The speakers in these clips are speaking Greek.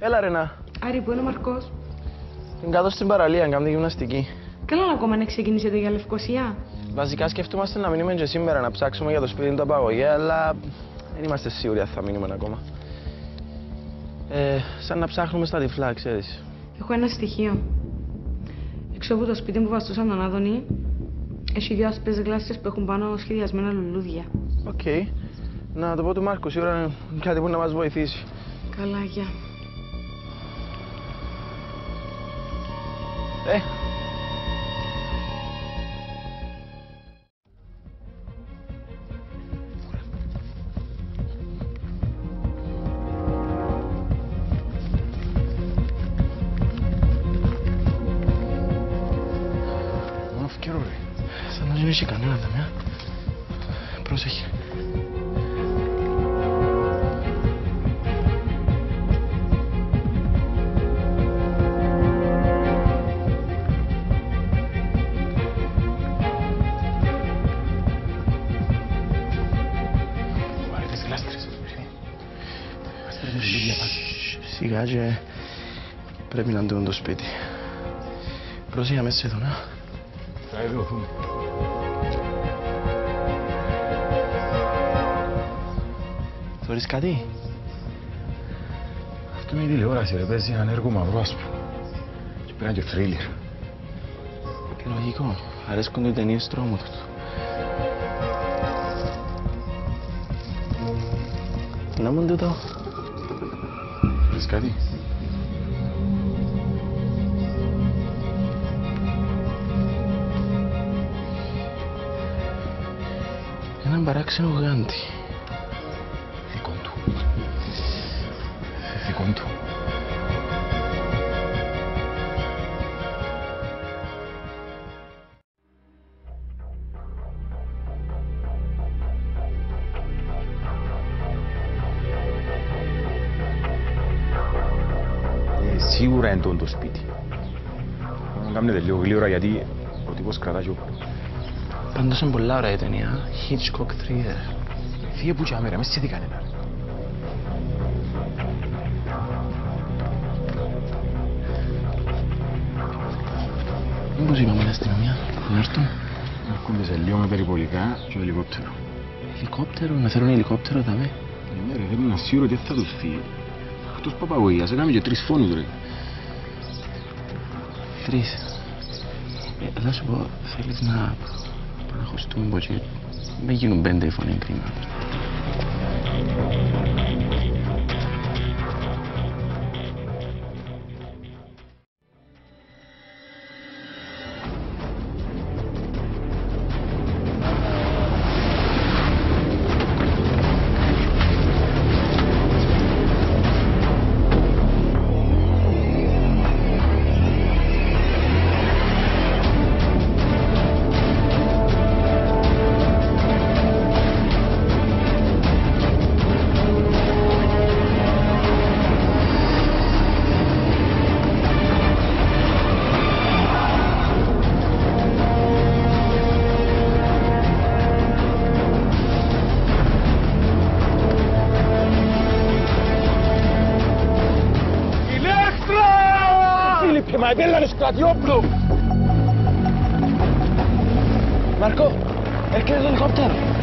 Έλα ρε να. Άρη, πού είναι ο Μαρκός; Είναι κάτω στην παραλία, κάνει γυμναστική. Καλά εν ακόμα να ξεκινήσετε για Λευκοσία. Βασικά σκεφτούμαστε να μείνουμε και σήμερα να ψάξουμε για το σπίτι του απαγωγέ, αλλά δεν είμαστε σίγουροι αν θα μείνουμε ακόμα. Ε, σαν να ψάχνουμε στα τυφλά, ξέρεις. Έχω ένα στοιχείο. Έξω από το σπίτι που βαστούσαν τον Άδωνη, έχει δύο άσπρες γλάστρες που έχουν πάνω σχεδιασμένα λουλούδια. Οκ. Να το πω του Μάρκου, σίγουρα είναι κάτι που να μας βοηθήσει. Καλά, γεια. Ε, Μόνο φκερό ρε. σαν να δεν έχει κανένα δεμιά. Πρόσεχε. Σιγά και πρέπει να ντουν το σπίτι. Πρόσεχε μέσα εδώ, να. Θα εδωθούμε. Θωρείς κάτι; Αυτό είναι η τηλεόραση ρε. Παίζει έναν έργο μαυρό ας πούμε. Και πέραν και θρίλερ. Και λογικό. Αρέσκουν οι ταινίες τρόμου του. Να μου τούτο. Θες κάτι; Έναν παράξενο γάντι. Δικό του. Δικό του. Σίγουρα είναι το σπίτι. Να κάνετε λίγο γλύωρα γιατί ο τύπος κρατά και ο Πάντως είναι πολλά ωραία η ταινία. Hitchcock thriller. Φύγε που τσάμε ρε, μες σε τι κανένα. ρε. Μήπως είπαμε στην αστυνομία να έρθουν; Έρχονται σε λίγο με περιπολικά και ελικόπτερο. Ελικόπτερο, να φέρουν ελικόπτερο δαμέ. Ναι ρε, θέλουν να σίγουρο ότι δεν θα τους φύγει. Αυτός παπαγωγίας έκαμε και τρεις φόνους ρε. Τρεις. Ε, θα σου πω, θέλεις να προχωστούμε από εκεί. Μην γίνουν πέντε οι φωνή κρίμα. Φίλιππε, μα επέλανε στρατιόπλο. Μάρκο, έρχεται το ελικόπτερο. Αστυνομία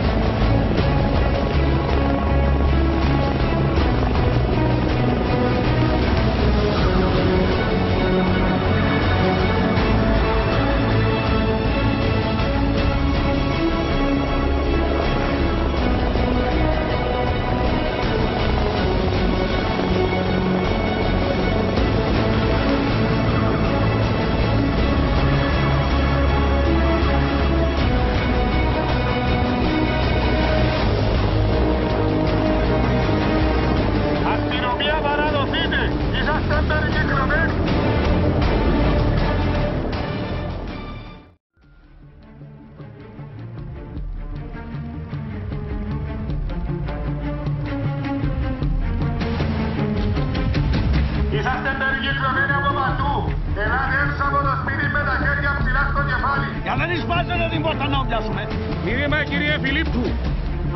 την πόρτα να πιάσουμε. Μήνυμα κύριε Φιλίππου!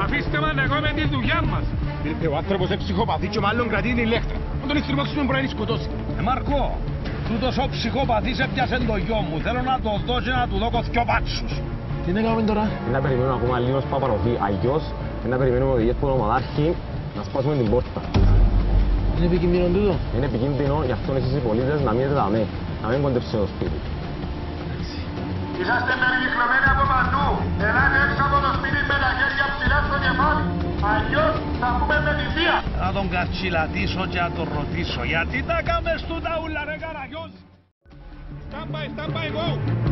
Αφήστε μας να κάνουμε τη δουλειά μας! Ήρθε ο άνθρωπος ψυχοπαθή και μάλλον κρατεί την ηλέκτρα. Αν τον εκτριμώξουμε μπορεί να είναι σκοτώσει. Ε, Μάρκο, τούτος ο ψυχοπαθής έπιασε το γιο μου. Θέλω να το δω και να του δω δυο πάτσους. Τι να κάνουμε τώρα; να περιμένουμε ακόμα λίγος παπαρωθεί. Αλλιώς να περιμένουμε ότι έρθει ο ομαδάρχη να σπάσουμε την πόρτα. Είναι επικίνδυνο τούτο; Είναι επικίνδυνο γι' αυτό εσείς οι πολίτες να μείνετε δαμέ, να μην κοντέψετε στο σπίτι. Είσαστε περικυκλωμένοι από παντού. Ελάτε έξω από το σπίτι με τα χέρια ψηλά στο κεφάλι. Αλλιώς θα πούμε με τη βία. Να τον κατσιλατήσω και να τον ρωτήσω. Γιατί τα κάμε στου τα ούλα ρε καραγιός; Stand by, stand by, go!